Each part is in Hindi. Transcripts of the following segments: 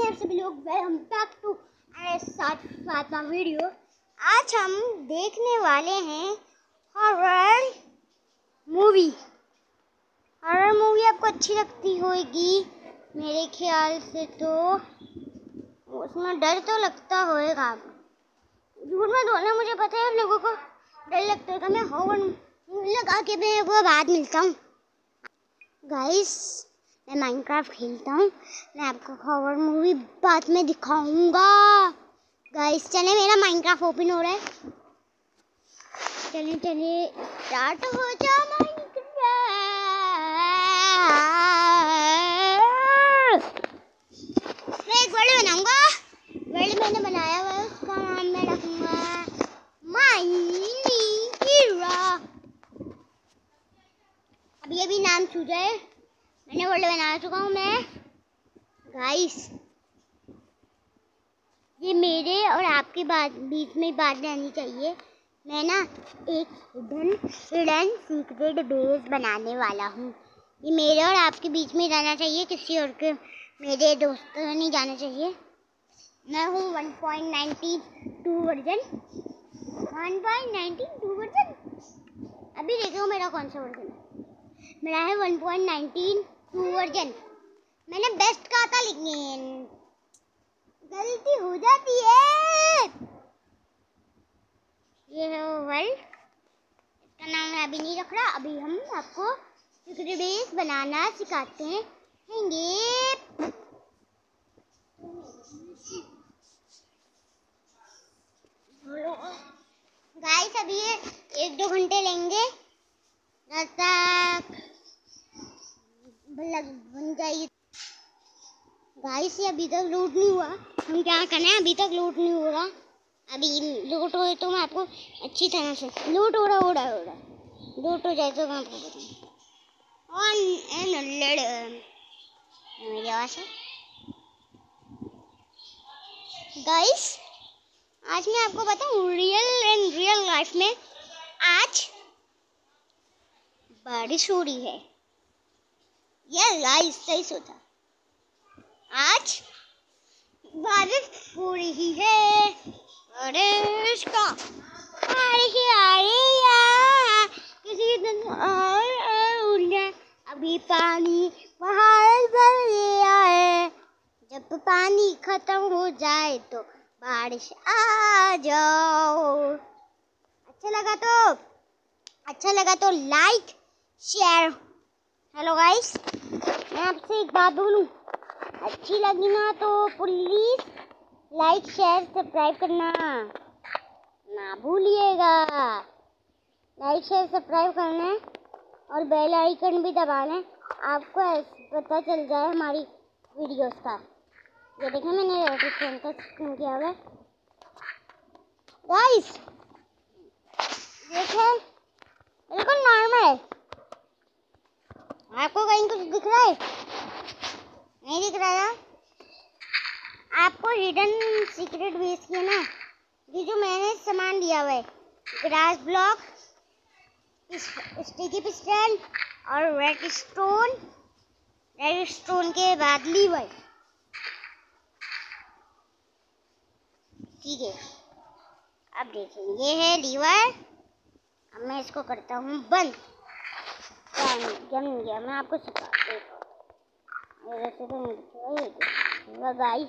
कैसे हैं सभी लोग। वेलकम बैक टू साथ सातवा वीडियो आज हम देखने वाले हैं हॉरर मूवी हॉरर मूवी आपको अच्छी लगती होगी, मेरे ख्याल से तो। उसमें डर तो लगता होएगा झूठ में बोलना, मुझे पता है लोगों को डर लगता होगा। मैं हॉरर मूवी लगा के मैं वो बाद मिलता हूँ। गाइस मैं माइनक्राफ्ट खेलता हूँ। मैं आपको हॉरर मूवी बाद में दिखाऊँगा। गाइस चले, मेरा माइनक्राफ्ट ओपन हो रहा है। चले चले स्टार्ट हो जा मैं एक वर्ल्ड बनाऊँगा। वर्ल्ड मैंने बनाया हुआ उसका नाम मैं रखूँगा माइनीरा अभी अभी नाम मैंने वर्ल्ड बना चुका हूँ मैं। गाइस ये मेरे और आपके बात बीच में बात रहनी चाहिए। मैं ना एक हिडन हिडन सीक्रेट बेस बनाने वाला हूँ। ये मेरे और आपके बीच में रहना चाहिए, किसी और के, मेरे दोस्तों नहीं जाना चाहिए। मैं हूँ one point ninety two version one point ninety two version अभी देखो मेरा कौन सा वर्जन मेरा है वन पॉइंट नाइनटीन वर्जन मैंने बेस्ट कहा था लेकिन गलती हो जाती है। ये है वो वर्ल्ड इसका नाम मैं अभी नहीं रख रहा, अभी हम आपको सिक्रेट बेस बनाना सिखाते हैं। गाइस अभी ये एक दो घंटे लेंगे। तक बन जाएगी। गाइस ये अभी तक लूट नहीं हुआ। हम क्या करें? अभी तक लूट नहीं हो रहा। अभी लूट हो तो मैं आपको अच्छी तरह से लूट हो रहा हो रहा हो रहा। लूट हो जाए तो मैं आपको बताऊँ। मेरी आवाज़ है। गाइस आज मैं आपको बताऊँ रियल एंड रियल लाइफ में आज बारिश हो रही है। ये गाइस सही सोचा आज बारिश हो रही है। बारिश का बारिश आ रही है। किसी दिन और अभी पानी बाहर भर गया है। जब पानी खत्म हो जाए तो बारिश आ जाओ। अच्छा लगा तो। अच्छा लगा तो लाइक, शेयर। Hello guys. मैं आपसे एक बात बोलूँ? अच्छी लगी ना तो प्लीज़ लाइक शेयर सब्सक्राइब करना। ना भूलिएगा। लाइक शेयर सब्सक्राइब करना है और बेल आइकन भी दबाना है। आपको पता चल जाए हमारी वीडियोस का। ये देखें मैंने रेडिस्ट्रेन का सिस्टम किया हुआ गाइस देखें बिल्कुल नॉर्मल है। आपको कहीं कुछ दिख रहा है? नहीं दिख रहा है आपको हिडन सीक्रेट बेस किया ना? ये जो मैंने सामान दिया हुआ है ग्रास ब्लॉक स्टिकी पिस्टन और रेड स्टोन रेड स्टोन के बाद ली लीवर ठीक है। अब देखिए ये है लीवर अब मैं इसको करता हूँ बंद. नहीं गया मैं आपको सिखा वैसे तो नहीं गाइस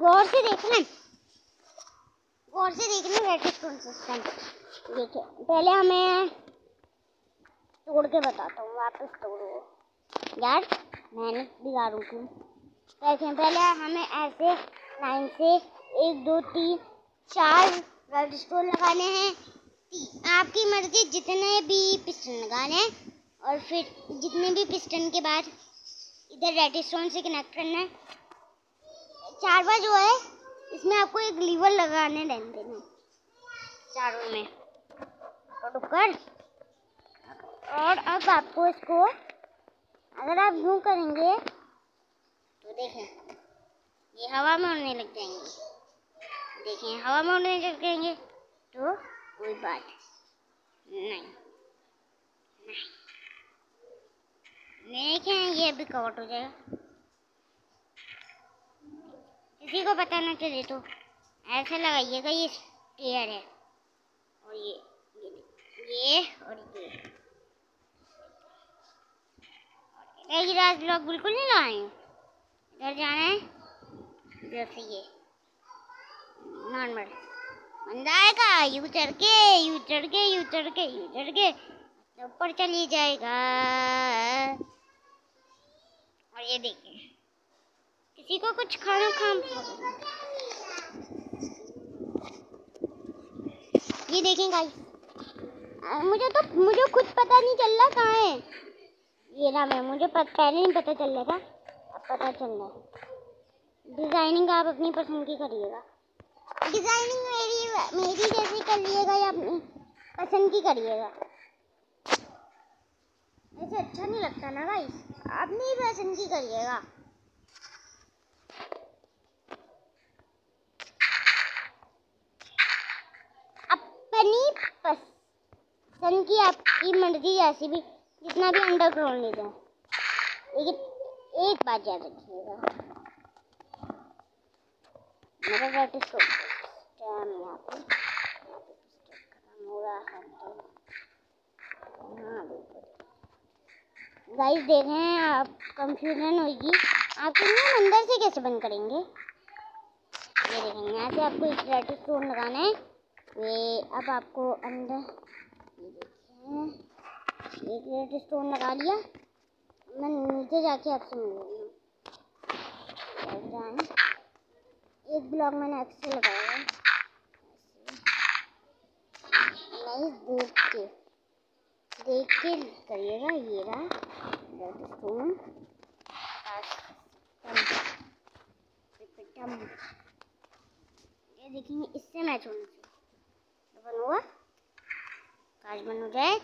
गौर से देखना। गौर से देखना रेटिस्टोन सिस्टम देखिए, पहले हमें तोड़ के बताता हूँ, वापस तोड़ो। यार मेहनत बिगाड़ू क्यों? कैसे पहले हमें ऐसे लाइन से एक, दो, तीन चार रेड स्टोन लगाने हैं। आपकी मर्ज़ी, जितने भी पिस्टन लगाने हैं और फिर जितने भी पिस्टन के बाद इधर रेड स्टोन से कनेक्ट करना है। चार बार जो है, इसमें आपको एक लीवर लगाने रहने देना चारों में। कर। और अब आपको इसको अगर आप यूँ करेंगे तो देखें, ये हवा में उड़ने लग जाएँगे। देखें हवा में उड़ने लग तो कोई बात नहीं। नहीं। देखें ये भी कवर हो जाएगा? किसी को पता ना चले तो। ऐसा लगाइएगा ये स्टेयर है। और ये ये, और ये। रात ब्लॉक बिल्कुल नहीं लगाए इधर जाना है जैसे ये। नॉर्मल। बंदा आएगा, यू चढ़ के यू चढ़ के यू चढ़ के यू चढ़ के ऊपर चली जाएगा। और ये देखिए किसी को कुछ खाना खा ये देखें गाइस मुझे तो मुझे खुद पता नहीं चल रहा कहाँ है। ये ना मैं, मुझे पहले नहीं पता चल रहा था, अब पता चल रहा है। डिज़ाइनिंग आप अपनी पसंद की करिएगा। डिज़ाइनिंग मेरी मेरी जैसी कर लिएगा या अपनी पसंद की करिएगा? ऐसे अच्छा नहीं लगता ना भाई। अपनी पसंद की करिएगा। अपनी पसंद की आपकी मर्ज़ी जैसी भी, जितना भी अंडर अंडरग्राउंड ले जाए लेकिन एक बात याद रखिएगा। मेरा प्रैक्टिस यहाँ पे गाइस देख रहे हैं आप कंफ्यूजन होगी। आप ना अंदर से कैसे बंद करेंगे? ये देखेंगे, यहाँ से आपको एक रेड स्टोन लगाना है। ये अब आपको अंदर, ये एक रेड स्टोन लगा लिया। मैं नीचे जाके आपसे मिल एक ब्लॉक मैंने एक्से लगाया नहीं देख के। देख के करिएगा ये रहा स्टोन ये देखेंगे इससे मैच होना चाहिए बन हुआ? काज बन हो जाए।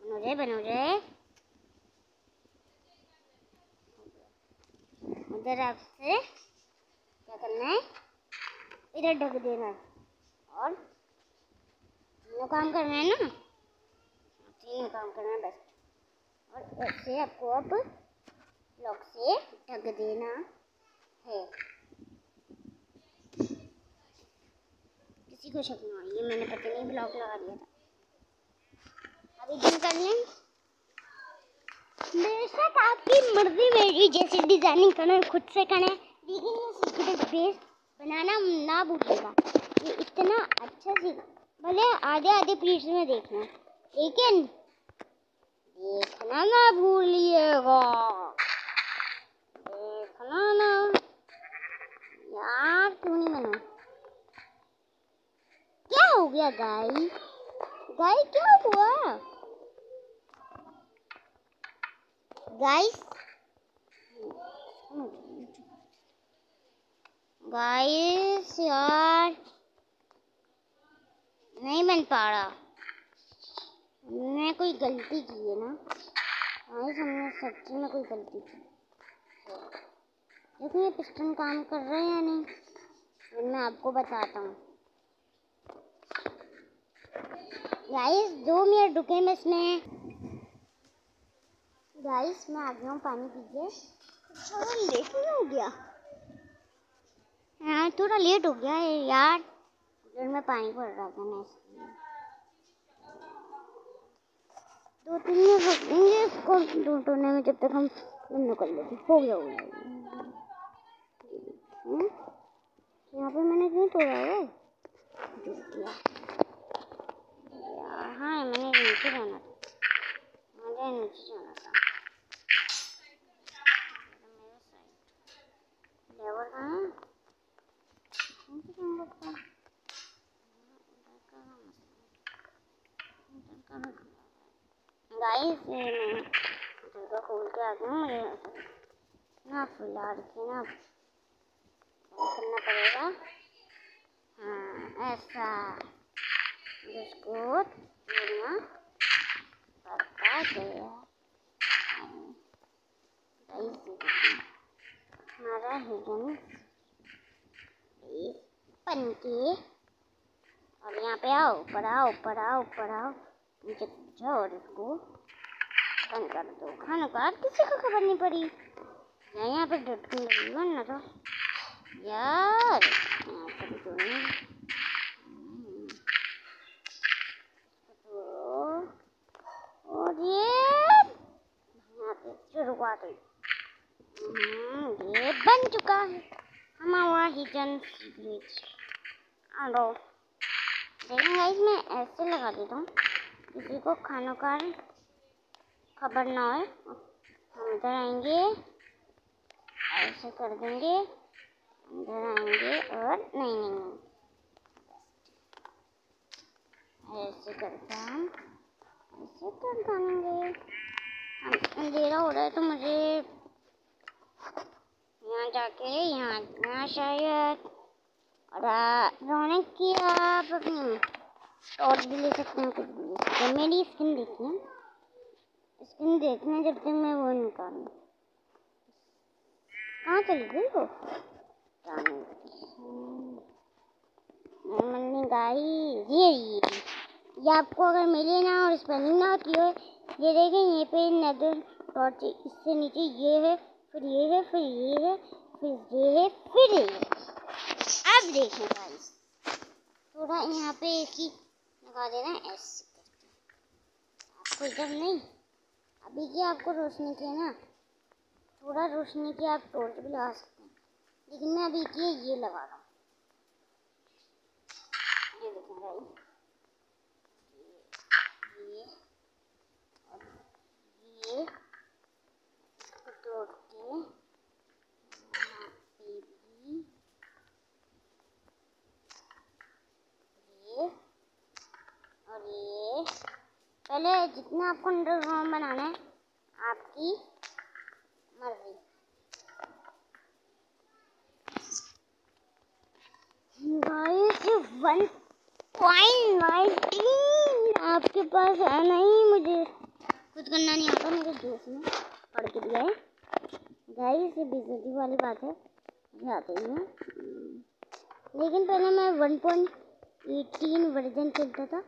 बनो रे बनो रे उधर आपसे क्या करना है? इधर ढक देना। और तीनों काम करना है ना? तीनों काम करना है बस। और ऐसे आपको अब ब्लॉक से ढक देना है। किसी को शक नहीं ये मैंने पता नहीं ब्लॉक लगा दिया था। अभी कर लें बेशक आपकी मर्ज़ी मेरी, जैसे डिज़ाइनिंग करें खुद से करें लेकिन ये सीक्रेट बेस बनाना ना भूलिएगा। ये इतना अच्छा सीख भले, आधे आधे पीस में देखना। लेकिन देखना ना भूलिएगा। देखना ना। यार, क्यों नहीं बना? क्या हो गया गाय गाई, क्या हुआ? गाइस गाइस, यार नहीं बन पा रहा। मैं कोई गलती की है ना? गाइस हमने सच्ची में कोई गलती की। देखो ये पिस्टन काम कर रहे हैं या नहीं? मैं आपको बताता हूँ। गाइस दो मिनट रुके मैं इसमें। गाइस मैं आ गया हूँ, पानी पीजिए। थोड़ा लेट हो गया। हाँ थोड़ा लेट हो गया है यार। उधर में पानी पड़ रहा था ना इसलिए दो तीन मिनट रख देंगे इसको। ढूँढने में जब तक हम निकल लेते हो। गया हो गया। हम्म? यहाँ पे मैंने क्यों तोड़ा है? हाँ मैंने नीचे जाना था। मुझे नीचे जाना था। गाइस मैं खोल के आ ना फुला ना करना पड़ेगा? हाँ ऐसा इसको पड़ता गया हमारा और यहाँ पे आओ, ऊपर नीचे जाओ और इसको बंद कर दो। खाना का किसी को खबर नहीं पड़ी? मैं यहाँ पे डटकन लगी वरना तो यार पर तो नहीं। हम्म। तो और ये शुरुआत हुई। हम्म, ये बन चुका है। हमारा हिडन सीक्रेट आलो लेकिन गाइस मैं ऐसे लगा देता हूँ। किसी को खानों का खबर ना हो। हम इधर आएँगे, ऐसे कर देंगे, इधर आएँगे और नहीं नहीं नहीं। ऐसे करके हम ऐसे कर पाएँगे अंधेरा हो रहा है तो मुझे यहाँ जाके, यहाँ यहाँ शायद, और रौनक की आप अपनी टॉर्च भी ले सकते हैं कुछ भी ले सकते हैं मेरी स्किन देखिए। स्किन देखना जब तक मैं वो निकालू। कहाँ चली गई वो? मम्मी गाई। ये ये। ये आपको अगर मिले ना और स्पेलिंग ना होती हो, ये देखें, ये पे नदर टॉर्च इससे नीचे ये है, फिर ये है, फिर ये है, फिर ये है, फिर ये है। अब देखें गाइस थोड़ा यहाँ पे ही लगा देना ऐसे। करके आपको इधर नहीं, अभी की आपको रोशनी की है ना, थोड़ा रोशनी की आप टॉर्च भी लगा सकते हैं। लेकिन मैं अभी की ये लगा रहा हूँ। ये देखें भाई। ये, और ये इसको तोड़ के यहाँ पे भी ये और ये पहले जितना आपको अंडरग्राउंड बनाना है, आपकी मर्ज़ी। गाइस वन पॉइंट नाइनटीन आपके पास है नहीं मुझे। कुछ करना नहीं आता, मेरे दोस्त ने पढ़ के दिया है। गाइस ये बेइज्जती वाली बात है, मुझे ही है लेकिन पहले मैं वन पॉइंट एटीन वर्जन खेलता था।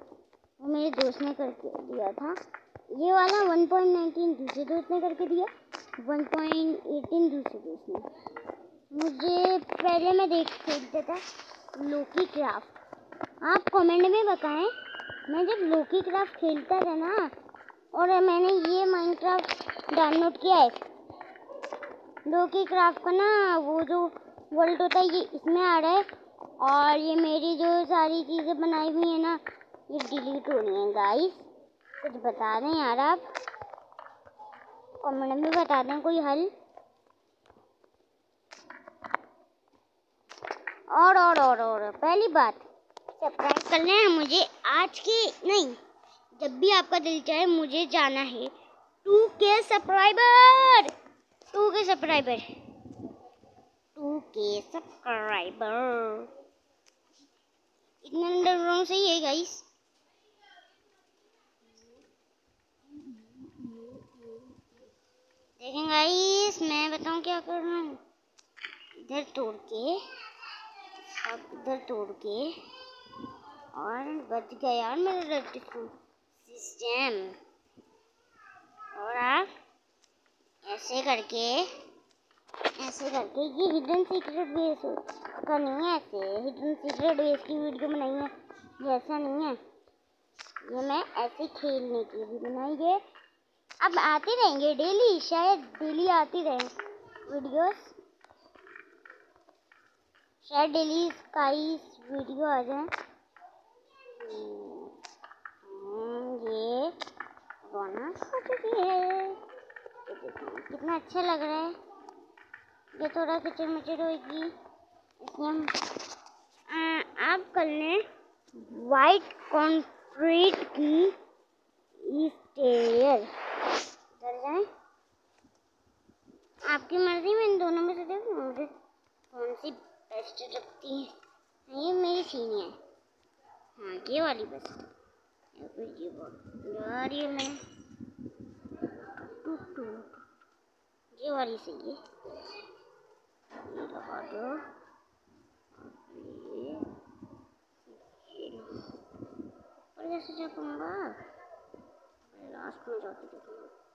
वो मेरे दोस्त ने करके दिया था। ये वाला वन पॉइंट नाइनटीन दूसरे दोस्त ने करके दिया। वन पॉइंट एटीन दूसरे दोस्त ने। मुझे पहले मैं देख खेलता था लोकी क्राफ्ट आप कमेंट में बताएँ, मैं जब लोकी क्राफ्ट खेलता था ना, और मैंने ये माइनक्राफ्ट डाउनलोड किया है लोकी क्राफ्ट का ना, वो जो वर्ल्ड होता है, ये इसमें आ रहा है। और ये मेरी जो सारी चीज़ें बनाई हुई है ना ये डिलीट होनी है गाइस कुछ बता दें यार आप? कमेंट में बता दें कोई हल? और और और और पहली बात सब्सक्राइब कर लें मुझे आज की, नहीं, जब भी आपका दिल चाहे मुझे जाना है। Two K subscriber two K subscriber two K subscriber इतना अंडरग्राउंड सही है गाइस देखें गाइस मैं बताऊँ क्या कर रहा हूँ? इधर तोड़ के अब इधर तोड़ के, और बच गया यार मेरा रेटिफोन सिस्टम और आप? ऐसे करके ऐसे करके ये हिडन सीक्रेट बेस का नहीं है ऐसे। हिडन सीक्रेट बेस की वीडियो बनाई है। ऐसा नहीं है। ये मैं ऐसे खेलने की भी बनाई है। अब आते रहेंगे डेली, शायद डेली आती रहे वीडियोस शायद डेली का वीडियो आ जाए। ये बोनस हो चुकी है। कितना अच्छा लग रहा है। ये थोड़ा किचर मचर होगी इसमें हम आप कर लें वाइट कॉन्क्रीट की स्टेयर डर जाए आपकी मर्ज़ी, में इन दोनों में से देखो मुझे कौन सी बेस्ट लगती है? ये मेरी सीनी है। हाँ ये वाली बस ये मैं टूट टूट ये वाली सही है। ये लगा दो। और जैसे जा लास्ट में जाके देखूँगा।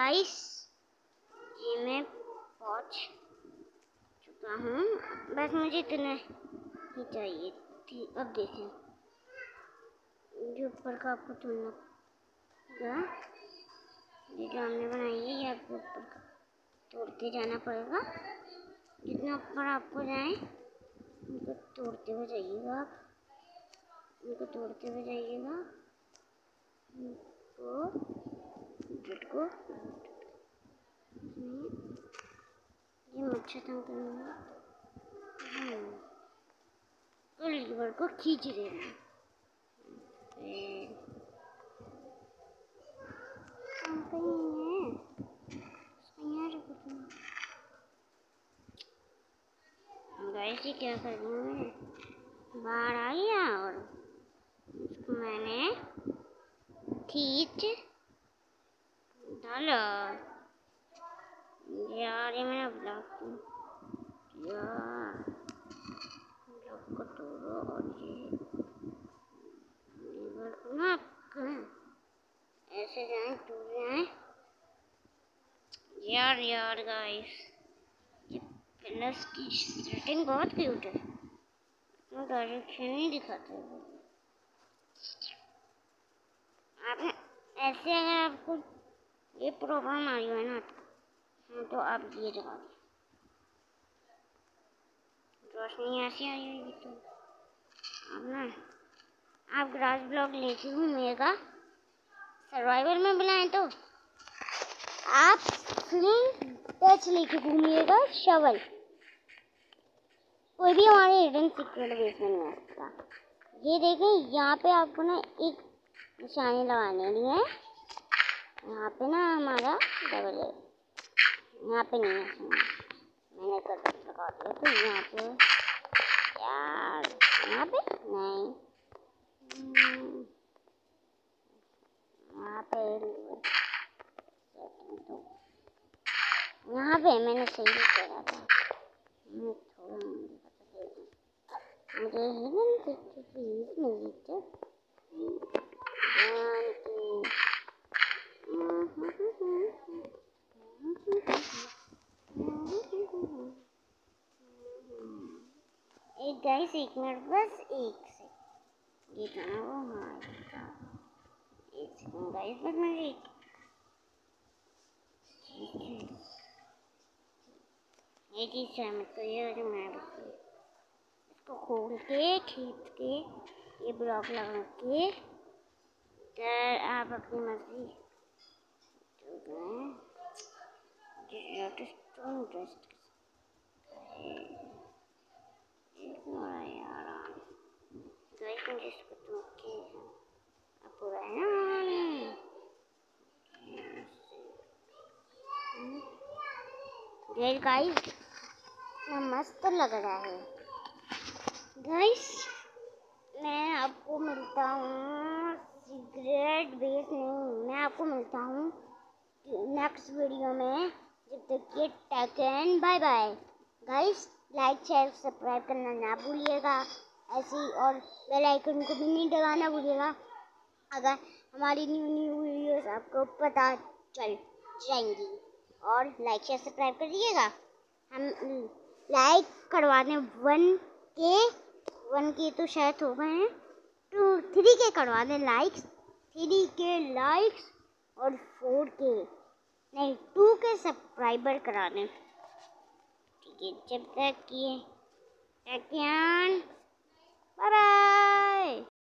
गाइस ये मैं पहुँच चुका हूँ। बस मुझे इतना ही चाहिए थी। अब देखें जो ऊपर का आपको चुनना ये जो हमने बनाई है, ये आपको ऊपर का तोड़ते जाना पड़ेगा। जितना ऊपर आपको जाए, उनको तोड़ते हुए जाइएगा। आप उनको तोड़ते हुए जाइएगा। को ये मच्छर तंग करेंगे को खींच देना गाइस क्या कर रही हूँ मैं बाहर आई और इसको मैंने खींच डाला। यार, ये मैंने ब्लॉक यार ब्लॉक को तोड़ो और ये ऐसे जाए टूट जाए। यार यार गाइस फिटनेस की सेटिंग बहुत क्यूट है। इतना डायरेक्शन ही दिखाते? आपने ऐसे अगर आपको ये प्रॉब्लम आई है ना हाँ, तो आप ये जगा रोशनी ऐसी आई हुई तो अब ना आप ग्रास ब्लॉक लेके घूमिएगा सर्वाइवल में बुलाएँ तो। आप फ़िल्म टच लेके घूमिएगा शवल कोई भी हमारे हिडन सीक्रेट बेस में सकता ये देखें यहाँ पे आपको ना एक निशानी लगाने लिए यहाँ पे ना हमारा डबल है यहाँ पे नहीं है मैंने कर लगा दिया तो यहाँ पे यार यहाँ पे नहीं। हम्म, यहाँ पे यहाँ पे मैंने सही करा था। मैं थोड़ा मुझे हिडन सीक्रेट प्लीज़ नहीं one two एक गाइस एक मिनट बस एक से ये था ना वो हाँ एक सेकंड गाइस बस मुझे एक ये चीज़ है तो ये जो मैं इसको खोल के खींच के ये ब्लॉक लगा के इधर गाइस मस्त लग रहा है गाइस मैं आपको मिलता हूँ सिगरेट बेस नहीं मैं आपको मिलता हूँ नेक्स्ट वीडियो में जब तक ये taken bye bye guys like share subscribe करना ना भूलिएगा। ऐसी और बेल आइकन को भी नहीं दबाना भूलिएगा। अगर हमारी न्यू न्यू वीडियोस आपको पता चल जाएँगी। और लाइक शेयर सब्सक्राइब करिएगा। हम लाइक करवाने वन के वन के तो शायद हो गए हैं। टू थ्री के करवा दें लाइक्स थ्री के लाइक्स और फोर के नहीं टू के सब्सक्राइबर करा दें है जब तक ये बाय